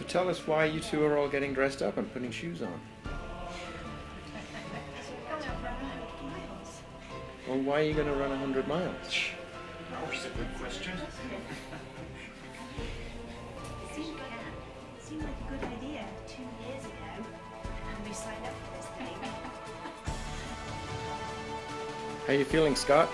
So tell us why you two are all getting dressed up and putting shoes on. Well, why are you going to run 100 miles? That's a good question. seemed, like seemed like a good idea two years ago, and we signed up for this thing. How are you feeling, Scott?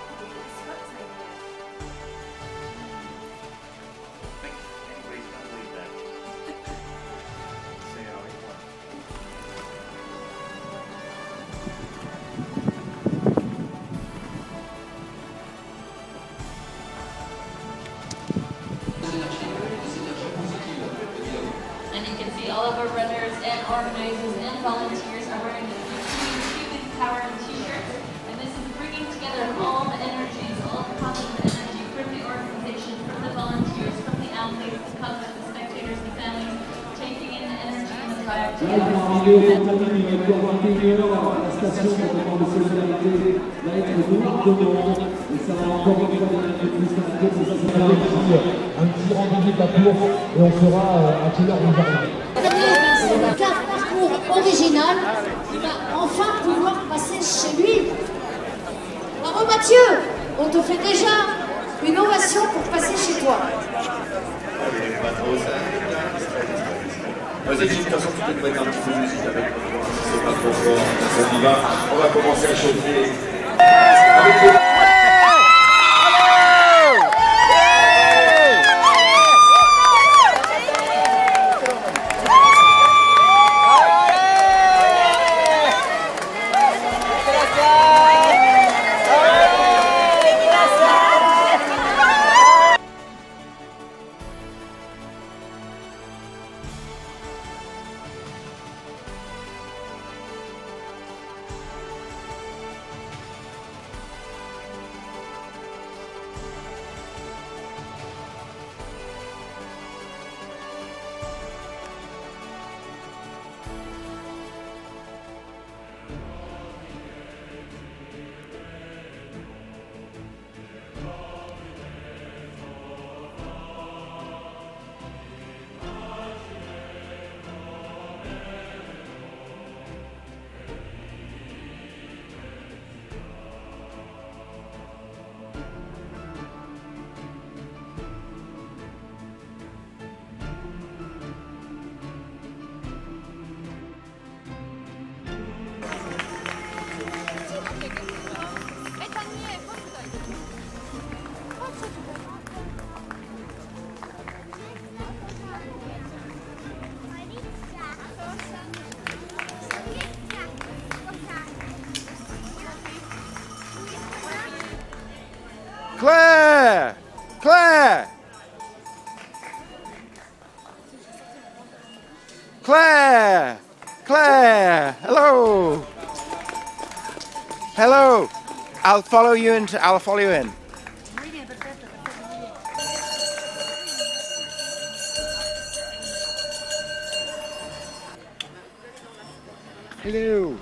Organizers and volunteers are wearing the Cuban Power t-shirts. And this is bringing together all the energies, all the positive energy from the organization, from the volunteers, from the athletes, the public, the spectators, the families, taking in the energy and the drive together. ils vont arriver au Contamine, il va y avoir 21 heures à la station pour le camp de solidarité. Là, il y a une noire de monde et ça va encore une un petit, rendez-vous de la et on euh, à quelle heure vous arrivez. Original qui va enfin pouvoir passer chez lui. Bravo Mathieu, on te fait déjà une ovation pour passer chez toi. Vas-y, de toute façon, tu peux te mettre un petit peu de musique avec moi. C'est pas trop fort. On y va. On va commencer à chauffer. Avec le- Clare! Clare! Clare! Clare! Hello! Hello! I'll follow you into I'll follow you in. Hello.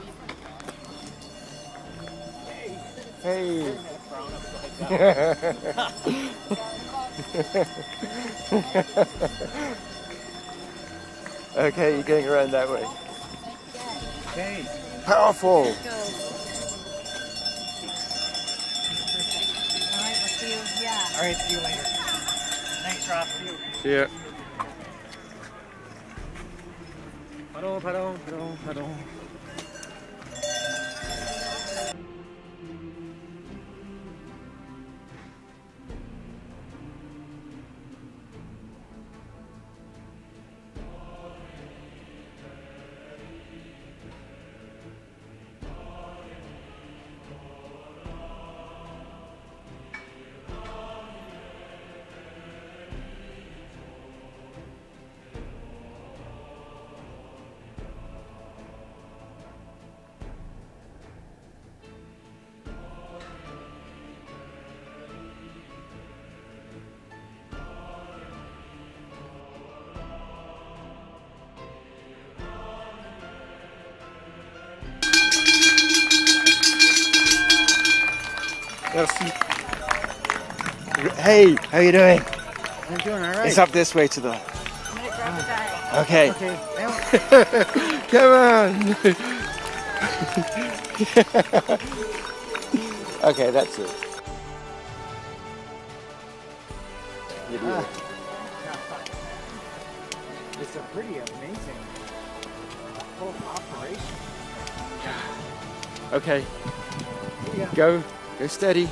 Hey. okay, you're going around that way. Okay. Powerful. All right, we'll see you. Yeah. All right, see you later. Thanks, Rob. See ya. Merci. Hey, how you doing? I'm doing all right. It's up this way to the. I'm gonna grab the bag. Okay. Okay. Come on. okay, that's it. It. It's a pretty amazing full operation. Okay, go, go steady.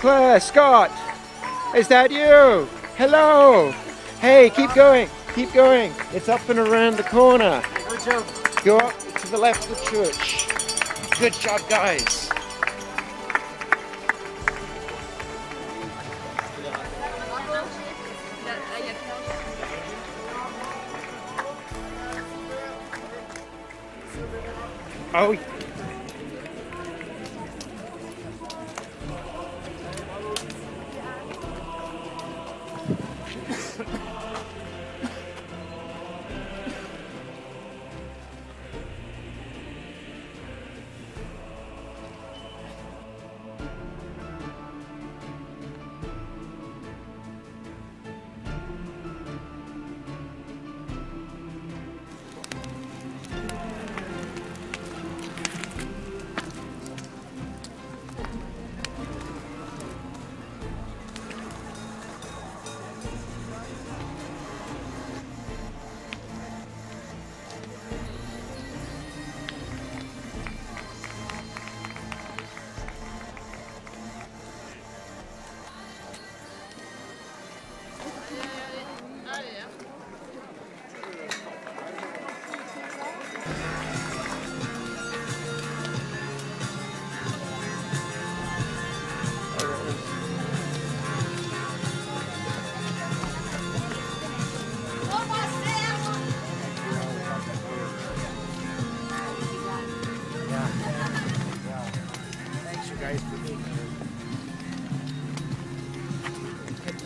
Clare, Scott, is that you? Hello. Hey, keep going, keep going. It's up and around the corner. Good job. Go up to the left of the church. Good job, guys. Oh,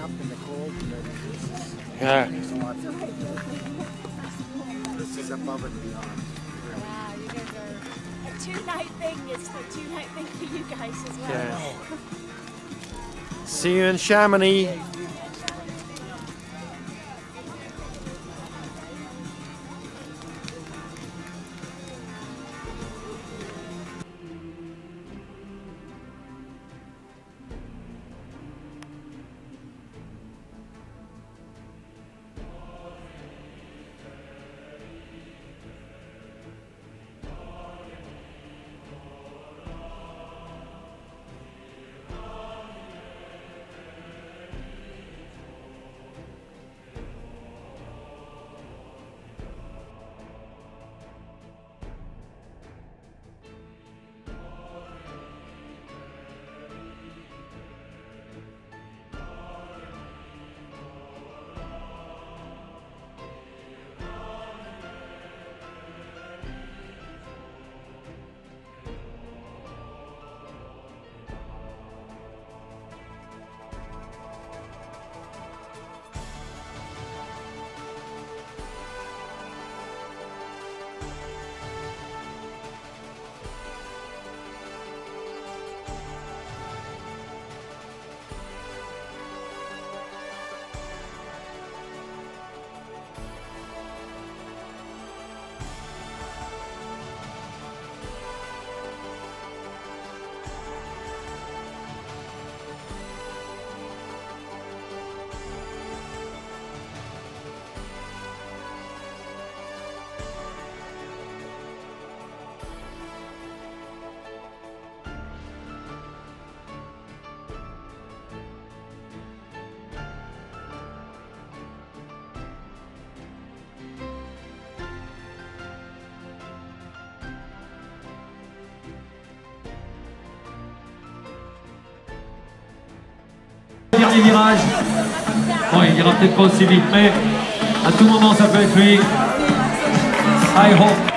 up in the cold, but this is, yeah. a This is above and beyond. Wow, you guys are a two night thing. It's the two night thing for you guys as well. Yeah. See you in Chamonix. Dernier virage. Bon, il ira peut-être pas aussi vite, mais à tout moment, ça peut être lui. I hope.